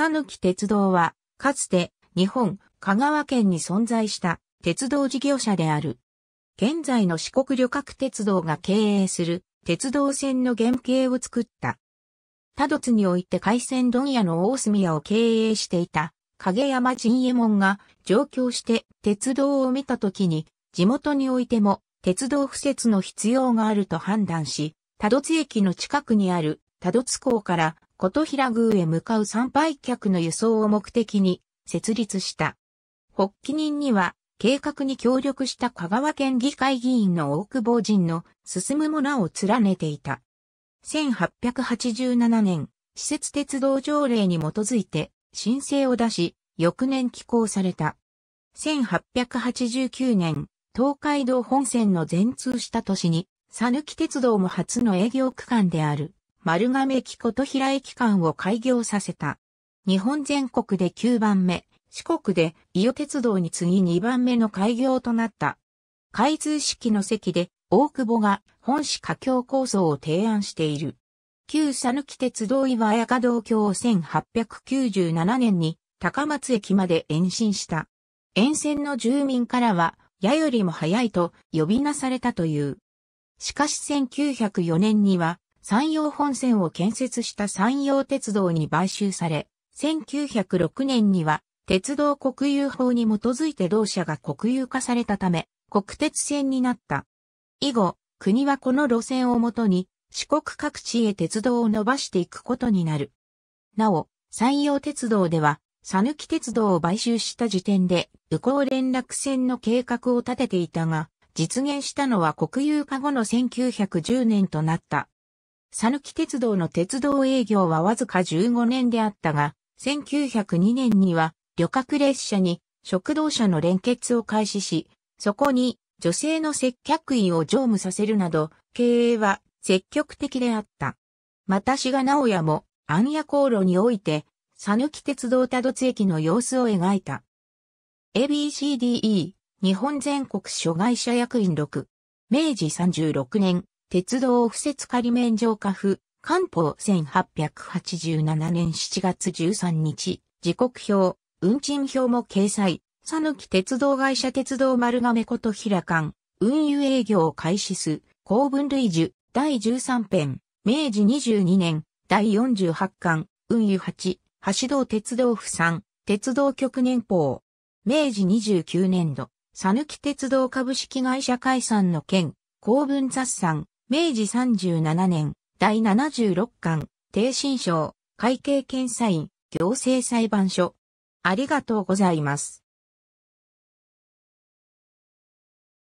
讃岐鉄道は、かつて日本、香川県に存在した鉄道事業者である。現在の四国旅客鉄道が経営する鉄道線の原型を作った。多度津において海鮮問屋の大隅屋を経営していた影山陣右衛門が上京して鉄道を見たときに地元においても鉄道敷設の必要があると判断し、多度津駅の近くにある多度津港から琴平宮へ向かう参拝客の輸送を目的に設立した。発起人には計画に協力した香川県議会議員の大久保人の進むものを連ねていた。1887年、施設鉄道条例に基づいて申請を出し、翌年寄港された。1889年、東海道本線の全通した年に、讃岐鉄道も初の営業区間である、丸亀駅琴平駅間を開業させた。日本全国で9番目、四国で伊予鉄道に次2番目の開業となった。開通式の席で大久保が本市架橋構想を提案している。旧讃岐鉄道岩屋架道橋を1897年に高松駅まで延伸した。沿線の住民からは、矢よりも早いと呼びなされたという。しかし1904年には山陽本線を建設した山陽鉄道に買収され、1906年には鉄道国有法に基づいて同社が国有化されたため、国鉄線になった。以後、国はこの路線をもとに、四国各地へ鉄道を伸ばしていくことになる。なお、山陽鉄道では、讃岐鉄道を買収した時点で、右行連絡線の計画を立てていたが、実現したのは国有化後の1910年となった。讃岐鉄道の鉄道営業はわずか15年であったが、1902年には旅客列車に食堂車の連結を開始し、そこに女性の接客員を乗務させるなど、経営は積極的であった。また志賀直也も、暗夜航路において、讃岐鉄道多度津駅の様子を描いた。ABCDE、日本全国諸外車役員6。明治36年、鉄道敷設仮免状下府、官報1887年7月13日、時刻表、運賃表も掲載、佐き鉄道会社鉄道丸亀こと平館、運輸営業を開始す、公文類樹、第13編、明治22年、第48巻、運輸8、橋道鉄道府3、鉄道局年報。明治29年度、佐き鉄道株式会社解散の件、公文雑産、明治37年、第76巻、定新省、会計検査院、行政裁判所、ありがとうございます。